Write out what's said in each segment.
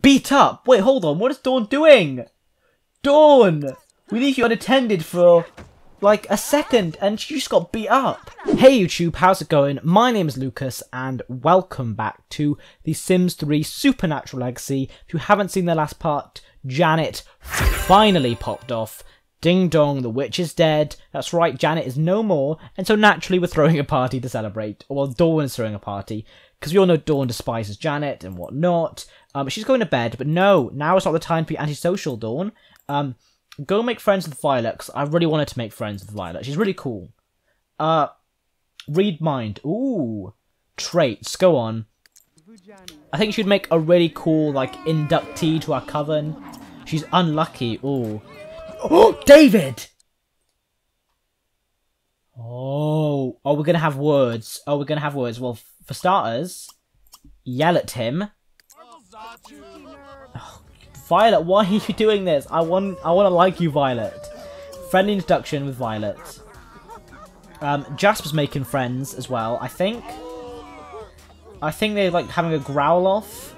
Beat up! Wait, hold on, what is Dawn doing? Dawn! We leave you unattended for like a second and she just got beat up. Hey YouTube, how's it going? My name is Lucas and welcome back to The Sims 3 Supernatural Legacy. If you haven't seen the last part, Janet finally popped off. Ding dong, the witch is dead. That's right, Janet is no more, and so naturally we're throwing a party to celebrate. Well, Dawn is throwing a party, because we all know Dawn despises Janet and whatnot. Um, she's going to bed, but no, now is not the time to be antisocial, Dawn. Um, go make friends with Violet, because I really wanted to make friends with Violet. She's really cool. Uh, read mind. Ooh, traits. Go on. I think she'd make a really cool, like, inductee to our coven. She's unlucky. Ooh. Oh, David! Oh, oh, we're gonna have words. Oh, we're gonna have words. Well, for starters, yell at him. Oh, Violet, why are you doing this? I want, I want to like you, Violet. Friendly introduction with Violet. Um, Jasper's making friends as well. I think. I think they're like having a growl off.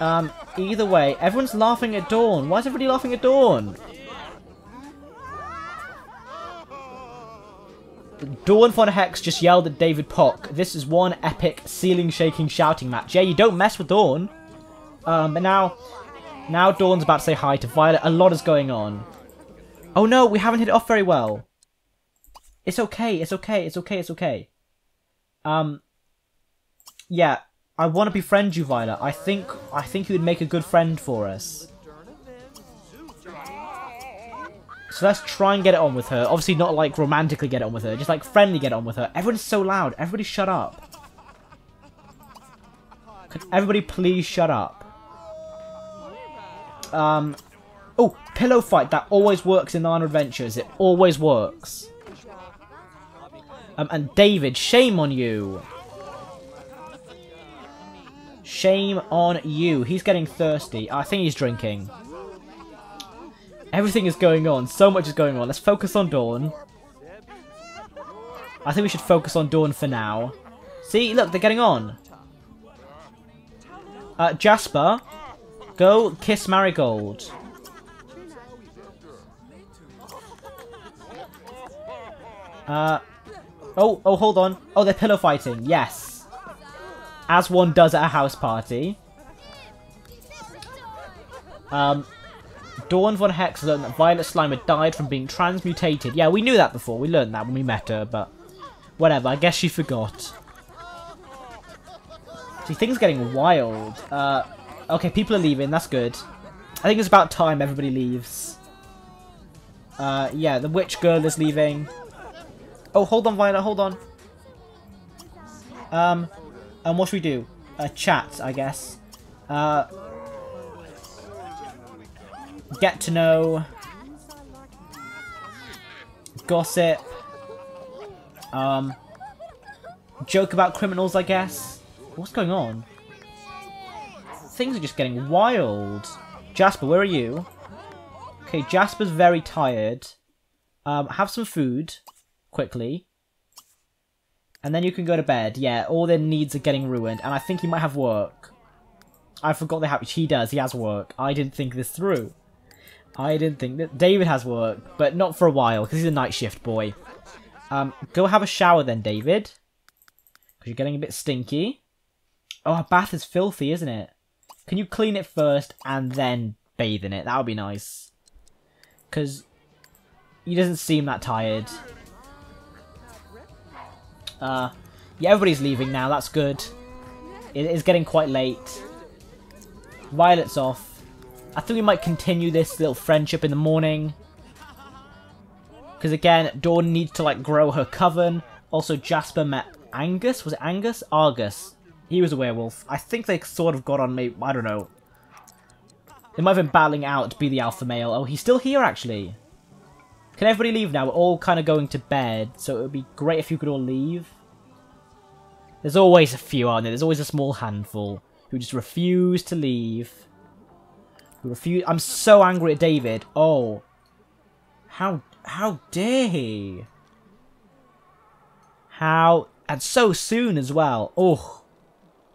Um, either way, everyone's laughing at Dawn. Why is everybody laughing at Dawn? Dawn von Hex just yelled at David Pok. This is one epic ceiling-shaking shouting match. Yeah, you don't mess with Dawn. Um, but now, now Dawn's about to say hi to Violet. A lot is going on. Oh no, we haven't hit it off very well. It's okay, it's okay, it's okay, it's okay. Um, yeah, I want to befriend you, Violet. I think I think you would make a good friend for us. So let's try and get it on with her. Obviously not like romantically get it on with her, just like friendly get on with her. Everyone's so loud. Everybody shut up. Could everybody please shut up? Um, oh, pillow fight. That always works in Nine Adventures. It always works. Um, and David, shame on you. Shame on you. He's getting thirsty. I think he's drinking. Everything is going on. So much is going on. Let's focus on Dawn. I think we should focus on Dawn for now. See, look, they're getting on. Uh, Jasper, go kiss Marigold. Uh, oh, oh, hold on. Oh, they're pillow fighting. Yes. As one does at a house party. Um, Dawn von Hex learned that Violet Slimer died from being transmutated. Yeah, we knew that before. We learned that when we met her, but whatever. I guess she forgot. See, things getting wild. Uh, okay, people are leaving. That's good. I think it's about time everybody leaves. Uh, yeah, the witch girl is leaving. Oh, hold on, Violet. Hold on. Um, and what should we do? A chat, I guess. Uh, get to know, gossip, um, joke about criminals, I guess. What's going on? Things are just getting wild. Jasper, where are you? Okay, Jasper's very tired. Um, have some food, quickly. And then you can go to bed. Yeah, all their needs are getting ruined. And I think he might have work. I forgot they have... He does. He has work. I didn't think this through. I didn't think that David has work, but not for a while because he's a night shift boy. Um, go have a shower then, David, because you're getting a bit stinky. Oh, a bath is filthy, isn't it? Can you clean it first and then bathe in it? That would be nice. Because he doesn't seem that tired. Uh, yeah, everybody's leaving now. That's good. It is getting quite late. Violet's off. I think we might continue this little friendship in the morning. Because again, Dawn needs to like grow her coven. Also, Jasper met Angus. Was it Angus? Argus. He was a werewolf. I think they sort of got on me. I don't know. They might have been battling out to be the alpha male. Oh, he's still here, actually. Can everybody leave now? We're all kind of going to bed, so it would be great if you could all leave. There's always a few, aren't there? There's always a small handful who just refuse to leave. Refuse. I'm so angry at David. Oh. How how dare he? How And so soon as well. Oh.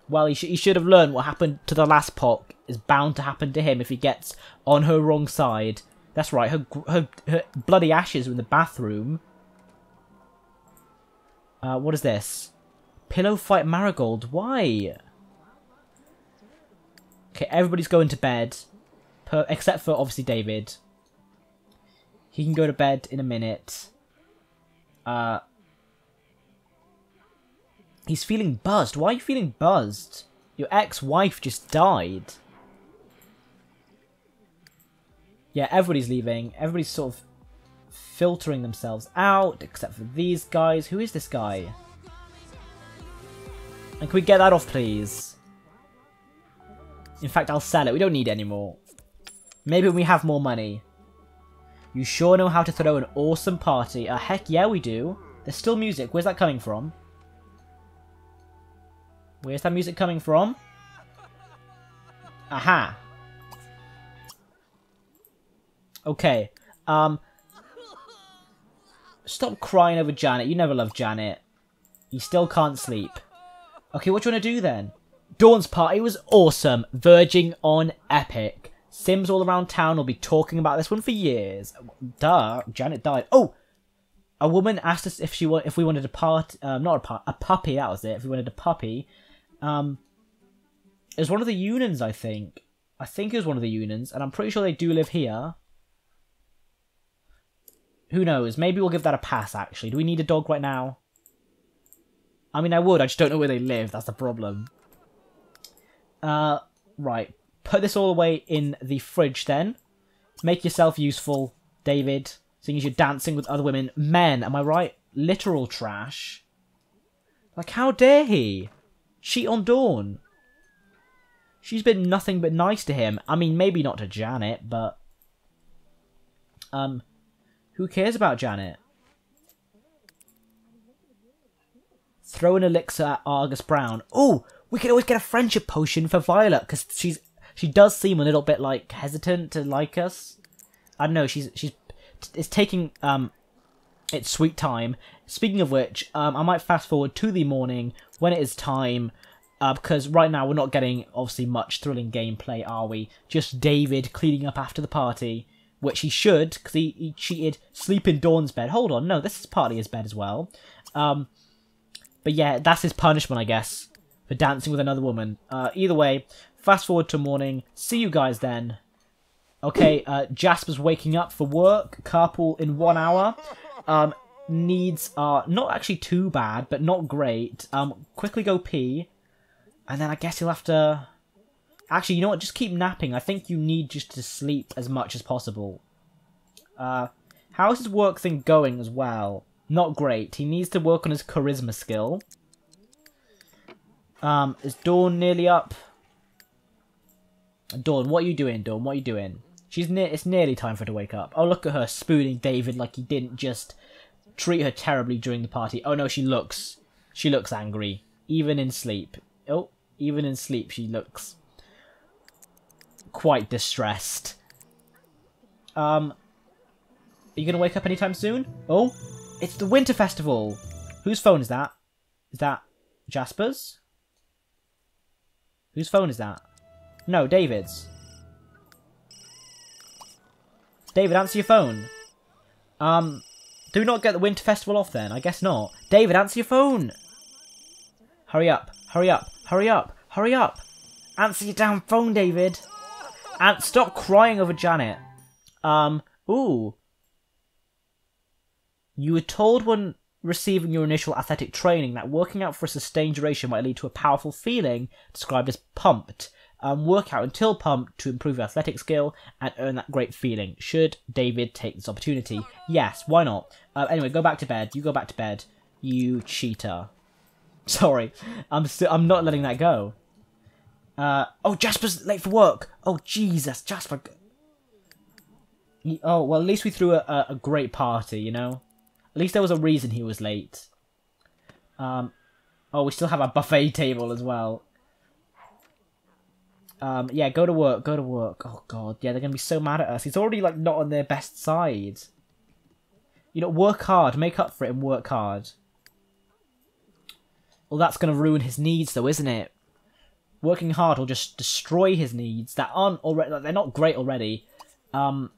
Well, he, sh he should have learned what happened to the last Pok is bound to happen to him if he gets on her wrong side. That's right, her, her, her bloody ashes are in the bathroom. Uh, what is this? Pillow fight Marigold. Why? Okay, everybody's going to bed. Per except for, obviously, David. He can go to bed in a minute. Uh, he's feeling buzzed. Why are you feeling buzzed? Your ex-wife just died. Yeah, everybody's leaving. Everybody's sort of filtering themselves out, except for these guys. Who is this guy? And can we get that off, please? In fact, I'll sell it. We don't need it anymore. Maybe when we have more money. You sure know how to throw an awesome party. Uh, heck yeah, we do. There's still music. Where's that coming from? Where's that music coming from? Aha. Okay. Um. Stop crying over Janet. You never loved Janet. You still can't sleep. Okay, what do you want to do then? Dawn's party was awesome. Verging on epic. Sims all around town will be talking about this one for years. Duh, Janet died. Oh, a woman asked us if she wa- if we wanted a part, um, not a part, a puppy. That was it. If we wanted a puppy, um, it was one of the Unans, I think. I think it was one of the Unans, and I'm pretty sure they do live here. Who knows? Maybe we'll give that a pass. Actually, do we need a dog right now? I mean, I would. I just don't know where they live. That's the problem. Uh, right. Put this all away in the fridge then. Make yourself useful, David. Seeing as you're dancing with other women. Men, am I right? Literal trash. Like, how dare he? Cheat on Dawn. She's been nothing but nice to him. I mean, maybe not to Janet, but... Um, who cares about Janet? Throw an elixir at Argus Brown. Oh, we could always get a friendship potion for Violet because she's she does seem a little bit like hesitant to like us. I don't know. She's she's it's taking um its sweet time. Speaking of which, um, I might fast forward to the morning when it is time. Uh, because right now we're not getting obviously much thrilling gameplay, are we? Just David cleaning up after the party, which he should, because he, he cheated sleep in Dawn's bed. Hold on, no, this is partly his bed as well. Um, but yeah, that's his punishment, I guess, for dancing with another woman. Uh, either way, fast forward to morning. See you guys then. Okay, uh, Jasper's waking up for work. Carpool in one hour. Um, needs are not actually too bad, but not great. Um, quickly go pee. And then I guess you'll have to... Actually, you know what? Just keep napping. I think you need just to sleep as much as possible. Uh, how's his work thing going as well? Not great. He needs to work on his charisma skill. Um, is Dawn nearly up? Dawn, what are you doing, Dawn? What are you doing? She's near. It's nearly time for her to wake up. Oh, look at her spooning David like he didn't just treat her terribly during the party. Oh no, she looks. She looks angry, even in sleep. Oh, even in sleep, she looks quite distressed. Um, are you gonna wake up anytime soon? Oh, it's the Winter Festival. Whose phone is that? Is that Jasper's? Whose phone is that? No, David's. David, answer your phone. Um, do we not get the Winter Festival off then? I guess not. David, answer your phone. Hurry up, hurry up, hurry up, hurry up. Answer your damn phone, David. And stop crying over Janet. Um, ooh. You were told when receiving your initial athletic training that working out for a sustained duration might lead to a powerful feeling described as pumped. Um, work out until pumped to improve your athletic skill and earn that great feeling. Should David take this opportunity? Yes, why not? Uh, anyway, go back to bed. You go back to bed. You cheater. Sorry, I'm still. I'm not letting that go. Uh, oh, Jasper's late for work. Oh, Jesus, Jasper. Oh, well, at least we threw a, a great party, you know? At least there was a reason he was late. Um, oh, we still have a buffet table as well. Um, yeah, go to work, go to work. Oh, God, yeah, they're going to be so mad at us. It's already, like, not on their best side. You know, work hard, make up for it and work hard. Well, that's going to ruin his needs, though, isn't it? Working hard will just destroy his needs that aren't already. They're not great already. Um,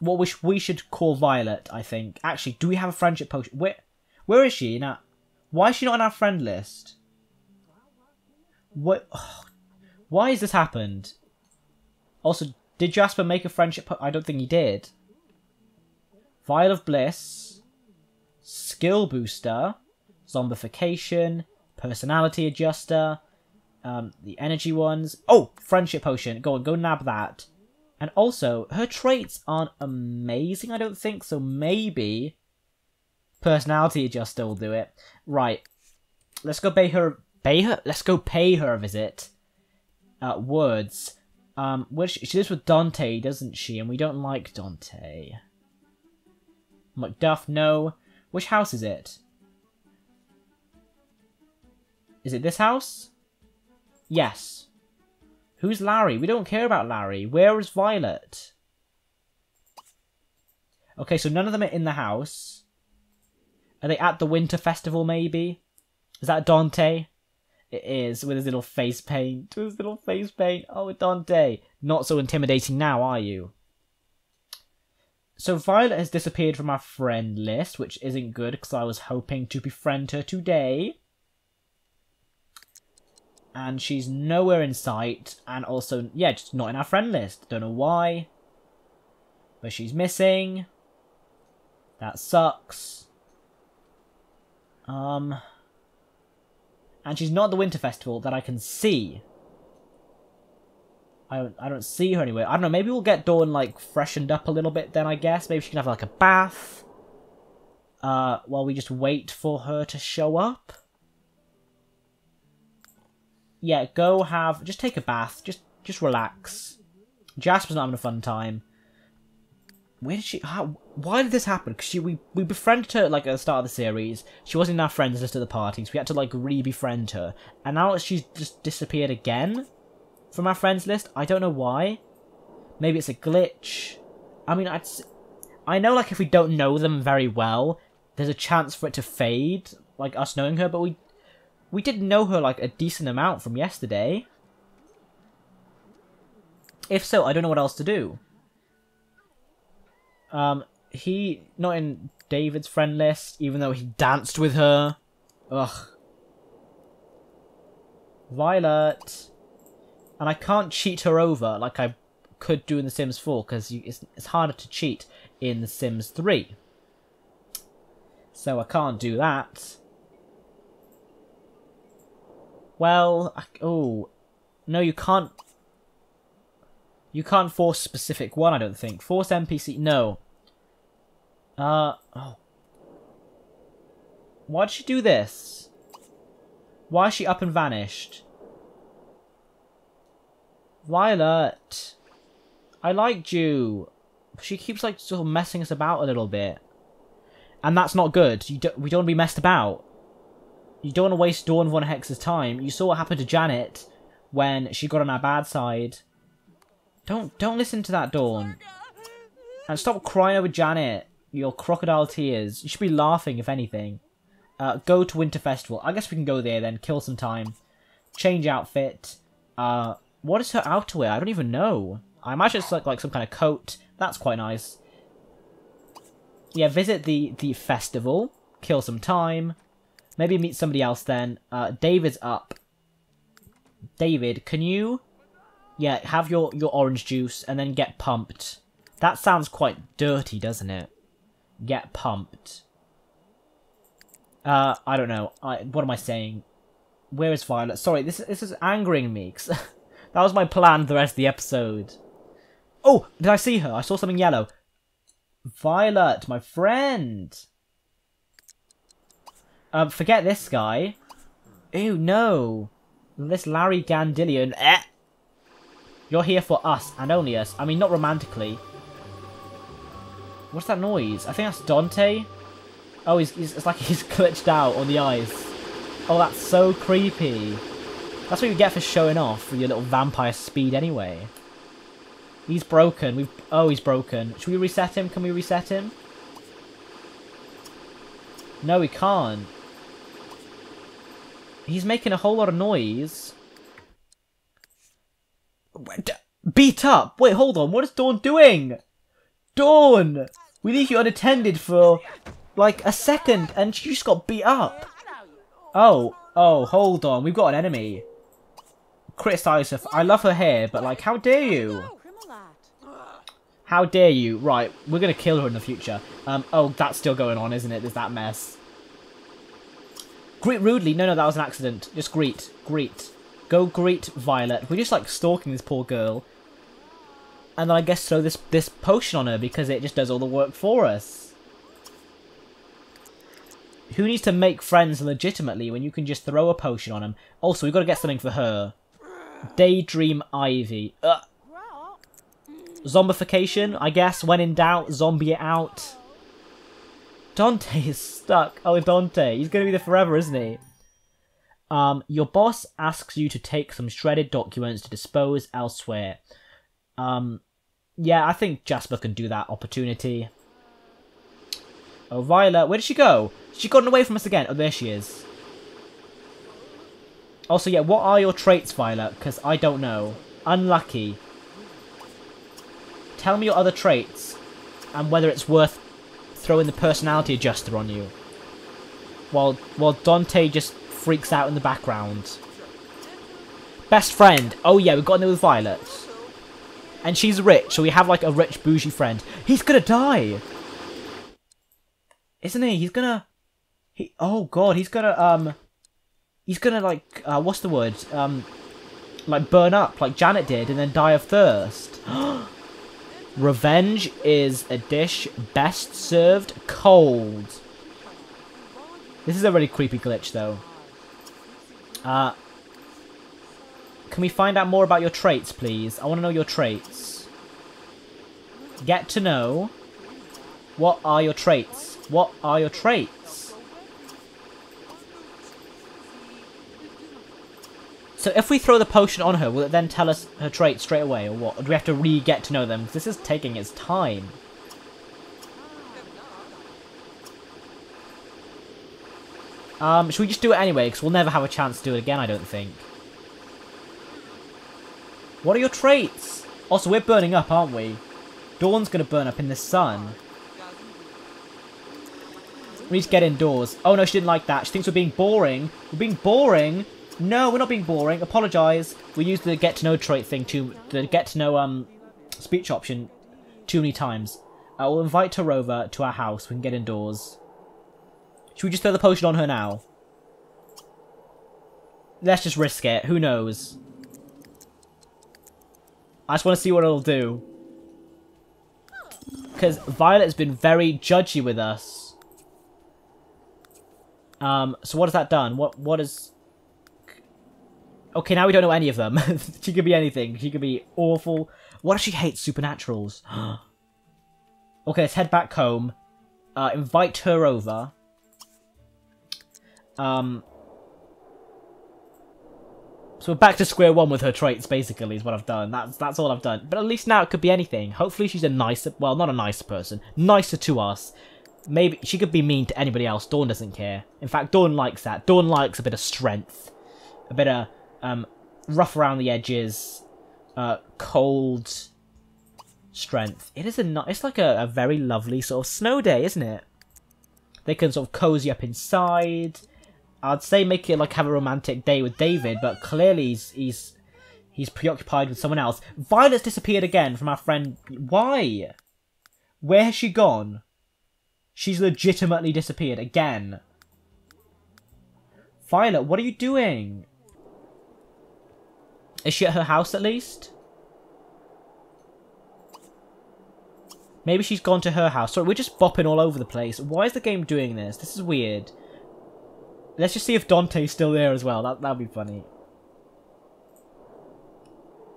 what we, sh we should call Violet, I think. Actually, do we have a friendship potion? Where, where is she? Now, why is she not on our friend list? What? Why has this happened? Also, did Jasper make a friendship? I don't think he did. Vial of Bliss, Skill Booster, Zombification, Personality Adjuster, um, the energy ones. Oh, Friendship Potion. Go on, go nab that. And also, her traits aren't amazing, I don't think, so maybe Personality Adjuster will do it. Right. Let's go pay her... Pay her? Let's go pay her a visit. Uh, words. Um, which she lives with Dante, doesn't she? And we don't like Dante. Macduff, no. Which house is it? Is it this house? Yes. Who's Larry? We don't care about Larry. Where is Violet? Okay, so none of them are in the house. Are they at the Winter Festival, maybe? Is that Dante? It is, with his little face paint. With his little face paint. Oh, Dante. Not so intimidating now, are you? So Violet has disappeared from our friend list, which isn't good because I was hoping to befriend her today. And she's nowhere in sight, and also, yeah, just not in our friend list. Don't know why. But she's missing. That sucks. Um, and she's not at the Winter Festival that I can see. I don't, I don't see her anywhere. I don't know, maybe we'll get Dawn, like, freshened up a little bit then, I guess. Maybe she can have, like, a bath. Uh, while we just wait for her to show up. Yeah, go have... Just take a bath. Just, just relax. Jasper's not having a fun time. Where did she... How, why did this happen? Because we, we befriended her, like, at the start of the series. She wasn't in our friends list at the parties. We had to, like, re-befriend her. And now she's just disappeared again from our friends list. I don't know why. Maybe it's a glitch. I mean, I'd, I know, like, if we don't know them very well, there's a chance for it to fade, like, us knowing her, but we we did know her, like, a decent amount from yesterday. If so, I don't know what else to do. Um, he, not in David's friend list, even though he danced with her. Ugh. Violet. And I can't cheat her over like I could do in The Sims 4, because it's, it's harder to cheat in The Sims 3. So I can't do that. Well, I, oh, no, you can't. You can't force specific one, I don't think. Force NPC, no. Uh, oh. Why'd she do this? Why is she up and vanished? Violet. I liked you. She keeps like sort of messing us about a little bit. And that's not good. You do, we don't want to be messed about. You don't want to waste Dawn Von Hex's time. You saw what happened to Janet when she got on our bad side. Don't don't listen to that, Dawn. And stop crying over Janet. Your crocodile tears. You should be laughing, if anything. Uh, go to Winter Festival. I guess we can go there then. Kill some time. Change outfit. Uh, what is her outerwear? I don't even know. I imagine it's like, like some kind of coat. That's quite nice. Yeah, visit the, the festival. Kill some time. Maybe meet somebody else then. Uh, David's up. David, can you... Yeah, have your, your orange juice and then get pumped. That sounds quite dirty, doesn't it? Get pumped. Uh, I don't know. I, what am I saying? Where is Violet? Sorry, this, this is angering me. That was my plan the rest of the episode. Oh, did I see her? I saw something yellow. Violet, my friend. Um, forget this guy. Ew, no. This Larry Gandillion. Eh. You're here for us, and only us. I mean, not romantically. What's that noise? I think that's Dante. Oh, he's, he's it's like he's glitched out on the ice. Oh, that's so creepy. That's what you get for showing off with your little vampire speed anyway. He's broken. We've Oh, he's broken. Should we reset him? Can we reset him? No, we can't. He's making a whole lot of noise. Beat up! Wait, hold on. What is Dawn doing? Dawn! We leave you unattended for, like, a second, and she just got beat up. Oh, oh, hold on. We've got an enemy. Criticise her. I love her hair, but, like, how dare you? How dare you? Right, we're going to kill her in the future. Um, oh, that's still going on, isn't it? There's that mess. Greet rudely. No, no, that was an accident. Just greet. Greet. Go greet Violet. We're just, like, stalking this poor girl. And then I guess throw this, this potion on her because it just does all the work for us. Who needs to make friends legitimately when you can just throw a potion on them? Also, we've got to get something for her. Daydream Ivy. Ugh. Zombification, I guess. When in doubt, zombie it out. Dante is stuck. Oh, Dante. He's going to be there forever, isn't he? Um, your boss asks you to take some shredded documents to dispose elsewhere. Um, yeah, I think Jasper can do that opportunity. Oh, Violet, where did she go? She gotten away from us again. Oh, there she is. Also, yeah, what are your traits, Violet? Because I don't know. Unlucky. Tell me your other traits and whether it's worth throwing the personality adjuster on you. While, while Dante just freaks out in the background. Best friend. Oh yeah, we've got to know with Violet. And she's rich, so we have like a rich bougie friend. He's gonna die! Isn't he? He's gonna... He, oh god, he's gonna, um... He's gonna, like, uh, what's the word? Um, like, burn up, like Janet did, and then die of thirst. Revenge is a dish best served cold. This is a really creepy glitch, though. Uh, can we find out more about your traits, please? I want to know your traits. Get to know. What are your traits? What are your traits? So if we throw the potion on her, will it then tell us her traits straight away, or what? Or do we have to re-get to know them? This is taking its time. Um, should we just do it anyway? Because we'll never have a chance to do it again, I don't think. What are your traits? Also, we're burning up, aren't we? Dawn's going to burn up in the sun. We need to get indoors. Oh, no, she didn't like that. She thinks we're being boring. We're being boring? No, we're not being boring. Apologise. We used the get to know trait thing to the get to know um speech option too many times. I will invite her over to our house. We can get indoors. Should we just throw the potion on her now? Let's just risk it. Who knows? I just want to see what it'll do. Because Violet has been very judgy with us. Um, so what has that done? What What is... Okay, now we don't know any of them. she could be anything. She could be awful. What if she hates supernaturals? okay, let's head back home. Uh, invite her over. Um, so we're back to square one with her traits, basically, is what I've done. That's that's all I've done. But at least now it could be anything. Hopefully she's a nicer, well, not a nicer person, nicer to us. Maybe she could be mean to anybody else. Dawn doesn't care. In fact, Dawn likes that. Dawn likes a bit of strength. A bit of um, rough around the edges, uh, cold strength. It is a it's like a, a very lovely sort of snow day, isn't it? They can sort of cozy up inside. I'd say make it like have a romantic day with David, but clearly he's he's he's preoccupied with someone else. Violet's disappeared again from our friend. Why? Where has she gone? She's legitimately disappeared again. Violet, what are you doing? Is she at her house at least? Maybe she's gone to her house. Sorry, we're just bopping all over the place. Why is the game doing this? This is weird. Let's just see if Dante's still there as well. That that'd be funny.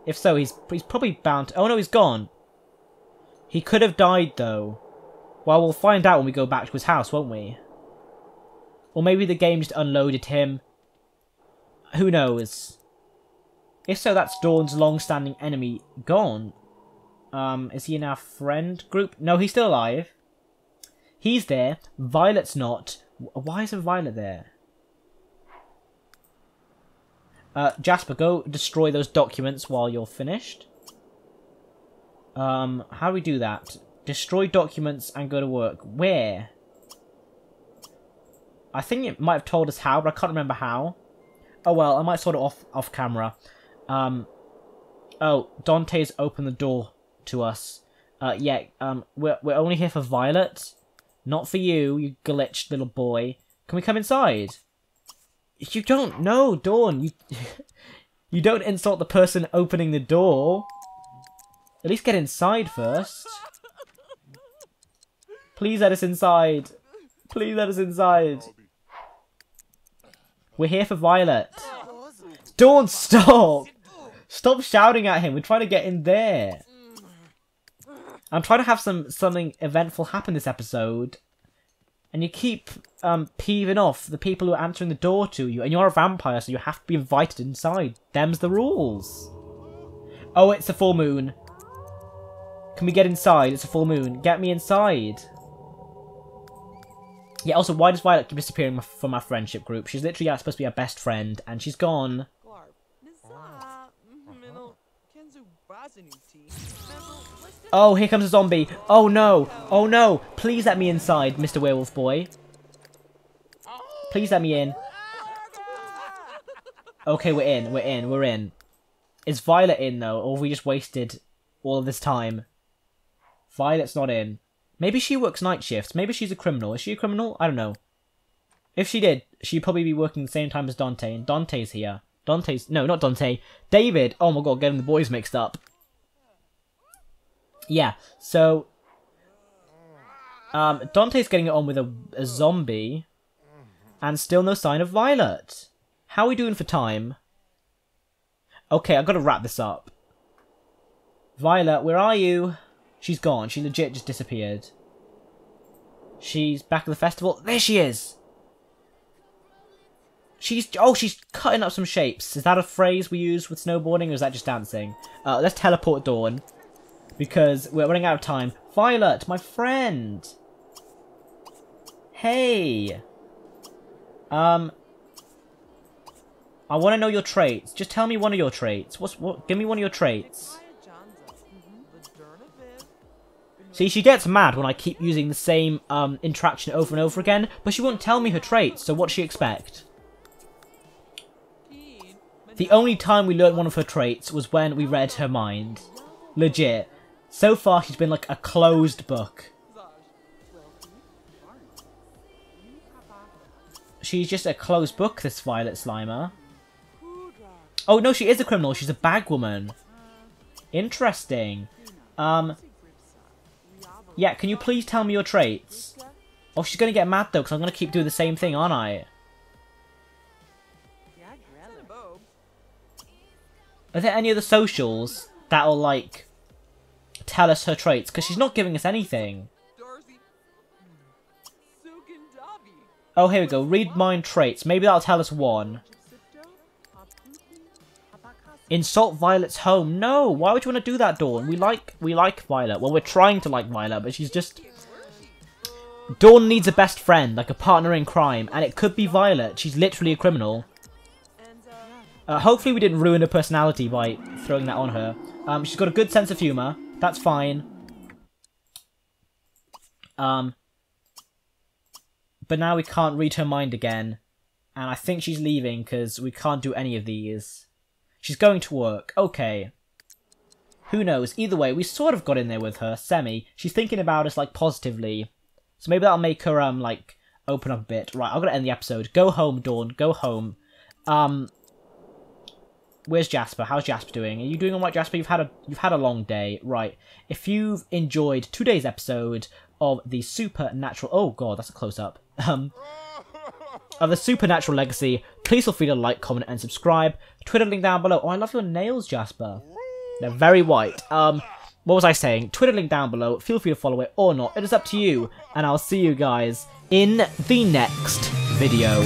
If so, he's he's probably bound. To, oh no, he's gone. He could have died though. Well, we'll find out when we go back to his house, won't we? Or maybe the game just unloaded him. Who knows? If so, that's Dawn's long-standing enemy gone. Um, is he in our friend group? No, he's still alive. He's there. Violet's not. Why isn't Violet there? Uh, Jasper, go destroy those documents while you're finished. Um, how do we do that? Destroy documents and go to work. Where? I think it might have told us how, but I can't remember how. Oh well, I might sort it off off camera. Um, oh, Dante's opened the door to us. Uh, yeah, um, we're, we're only here for Violet. Not for you, you glitched little boy. Can we come inside? You don't know, Dawn. You, you don't insult the person opening the door. At least get inside first. Please let us inside. Please let us inside. We're here for Violet. Dawn, stop! Stop shouting at him. We're trying to get in there. I'm trying to have some something eventful happen this episode. And you keep um, peeving off the people who are answering the door to you. And you're a vampire, so you have to be invited inside. Them's the rules. Oh, it's a full moon. Can we get inside? It's a full moon. Get me inside. Yeah, also, why does Violet keep disappearing from my friendship group? She's literally supposed to be our best friend, and she's gone. Oh, here comes a zombie. Oh no. Oh no. Please let me inside, Mr. Werewolf Boy. Please let me in. Okay, we're in. We're in. We're in. Is Violet in, though, or have we just wasted all of this time? Violet's not in. Maybe she works night shifts. Maybe she's a criminal. Is she a criminal? I don't know. If she did, she'd probably be working the same time as Dante, and Dante's here. Dante's... No, not Dante. David! Oh my god, getting the boys mixed up. Yeah, so... Um, Dante's getting it on with a, a zombie, and still no sign of Violet. How are we doing for time? Okay, I've got to wrap this up. Violet, where are you? She's gone. She legit just disappeared. She's back at the festival. There she is! She's... Oh, she's cutting up some shapes. Is that a phrase we use with snowboarding, or is that just dancing? Uh, let's teleport Dawn. Because we're running out of time. Violet, my friend! Hey! Um... I want to know your traits. Just tell me one of your traits. What's what? Give me one of your traits. See, she gets mad when I keep using the same um, interaction over and over again, but she won't tell me her traits, so what's she expect? The only time we learned one of her traits was when we read her mind. Legit. So far, she's been like a closed book. She's just a closed book, this Violet Slimer. Oh, no, she is a criminal. She's a bag woman. Interesting. Um, yeah, can you please tell me your traits? Oh, she's going to get mad, though, because I'm going to keep doing the same thing, aren't I? Are there any other socials that'll, like, tell us her traits? Because she's not giving us anything. Oh, here we go. Read mind traits. Maybe that'll tell us one. Insult Violet's home. No, why would you want to do that, Dawn? We like we like Violet. Well, we're trying to like Violet, but she's just... Dawn needs a best friend, like a partner in crime, and it could be Violet. She's literally a criminal. Uh, hopefully we didn't ruin her personality by throwing that on her. Um, she's got a good sense of humour. That's fine. Um, but now we can't read her mind again. And I think she's leaving because we can't do any of these. She's going to work. Okay. Who knows? Either way, we sort of got in there with her, semi. She's thinking about us, like, positively. So maybe that'll make her, um, like, open up a bit. Right, I'm gonna end the episode. Go home, Dawn. Go home. Um, where's Jasper? How's Jasper doing? Are you doing alright, Jasper? You've had a you've had a long day, right? If you've enjoyed today's episode of the supernatural, oh god, that's a close up. Um, of the Supernatural Legacy, please feel free to like, comment, and subscribe. Twitter link down below. Oh, I love your nails, Jasper. They're very white. Um, what was I saying? Twitter link down below. Feel free to follow it or not. It is up to you. And I'll see you guys in the next video.